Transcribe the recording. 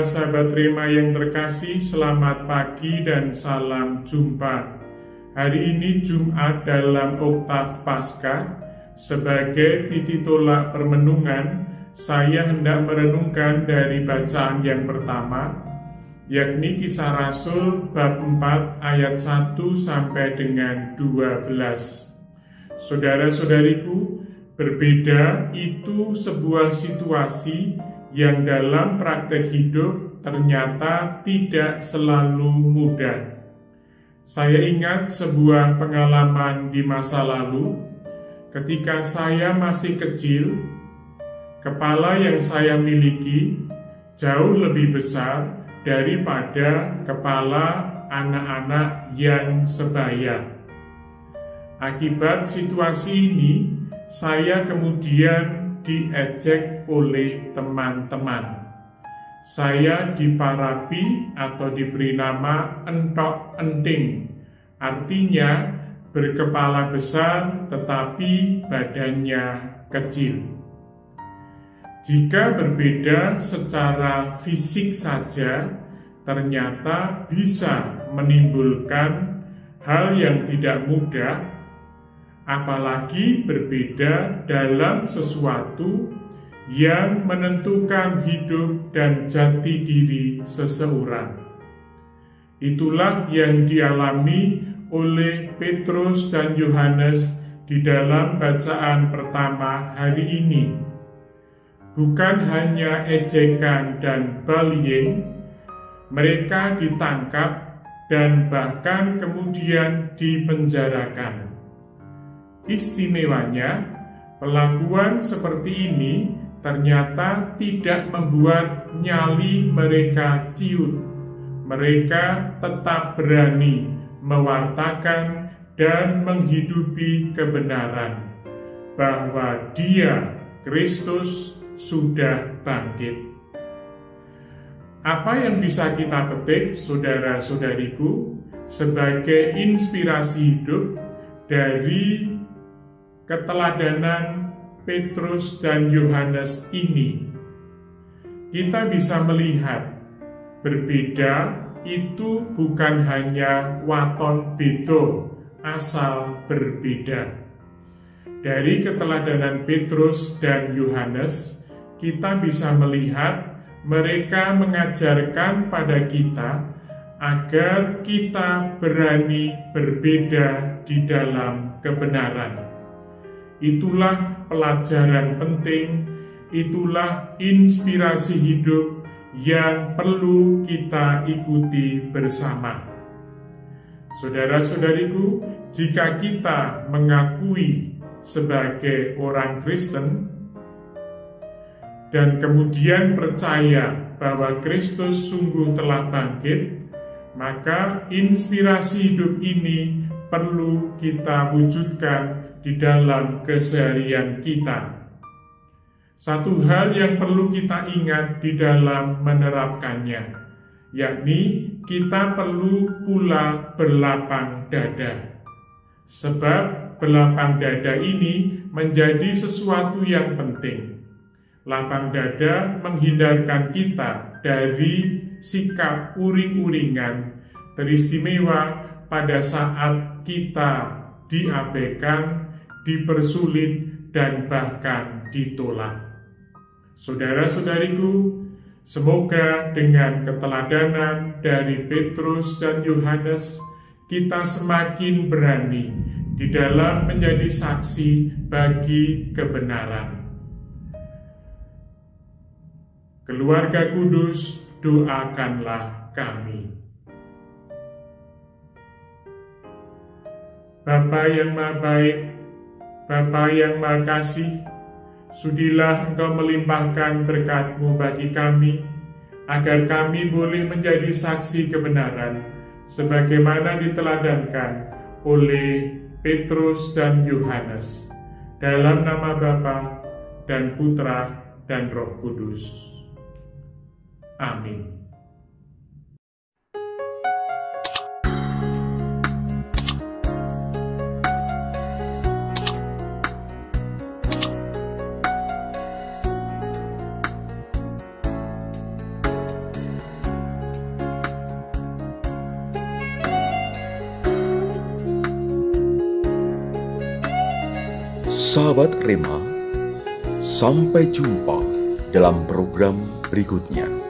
Sahabat Rema yang terkasih, selamat pagi dan salam jumpa. Hari ini Jumat dalam Oktav Paskah, sebagai titik tolak permenungan, saya hendak merenungkan dari bacaan yang pertama, yakni kisah Rasul bab 4 ayat 1 sampai dengan 12. Saudara-saudariku, berbeda itu sebuah situasi yang dalam praktek hidup ternyata tidak selalu mudah. Saya ingat sebuah pengalaman di masa lalu, ketika saya masih kecil, kepala yang saya miliki jauh lebih besar daripada kepala anak-anak yang sebaya. Akibat situasi ini, saya kemudian diejek oleh teman-teman. Saya diparapi atau diberi nama entok enting, artinya berkepala besar tetapi badannya kecil. Jika berbeda secara fisik saja, ternyata bisa menimbulkan hal yang tidak mudah apalagi berbeda dalam sesuatu yang menentukan hidup dan jati diri seseorang. Itulah yang dialami oleh Petrus dan Yohanes di dalam bacaan pertama hari ini. Bukan hanya ejekan dan bullying, mereka ditangkap dan bahkan kemudian dipenjarakan. Istimewanya, pelakuan seperti ini ternyata tidak membuat nyali mereka ciut. Mereka tetap berani mewartakan dan menghidupi kebenaran bahwa Dia, Kristus, sudah bangkit. Apa yang bisa kita petik, saudara-saudariku, sebagai inspirasi hidup dari keteladanan Petrus dan Yohanes ini, kita bisa melihat berbeda itu bukan hanya waton bedo asal berbeda. Dari keteladanan Petrus dan Yohanes, kita bisa melihat mereka mengajarkan pada kita agar kita berani berbeda di dalam kebenaran. Itulah pelajaran penting, itulah inspirasi hidup yang perlu kita ikuti bersama. Saudara-saudariku, jika kita mengakui sebagai orang Kristen dan kemudian percaya bahwa Kristus sungguh telah bangkit, maka inspirasi hidup ini perlu kita wujudkan di dalam keseharian kita. Satu hal yang perlu kita ingat di dalam menerapkannya, yakni kita perlu pula berlapang dada. Sebab berlapang dada ini menjadi sesuatu yang penting. Lapang dada menghindarkan kita dari sikap uring-uringan, teristimewa pada saat kita diabaikan dipersulit, dan bahkan ditolak. Saudara-saudariku, semoga dengan keteladanan dari Petrus dan Yohanes, kita semakin berani di dalam menjadi saksi bagi kebenaran. Keluarga kudus, doakanlah kami. Bapa yang maha baik, Bapa yang Maha Kasih, sudilah Engkau melimpahkan berkat-Mu bagi kami, agar kami boleh menjadi saksi kebenaran, sebagaimana diteladankan oleh Petrus dan Yohanes, dalam nama Bapa dan Putra dan Roh Kudus. Amin. Sahabat Rema, sampai jumpa dalam program berikutnya.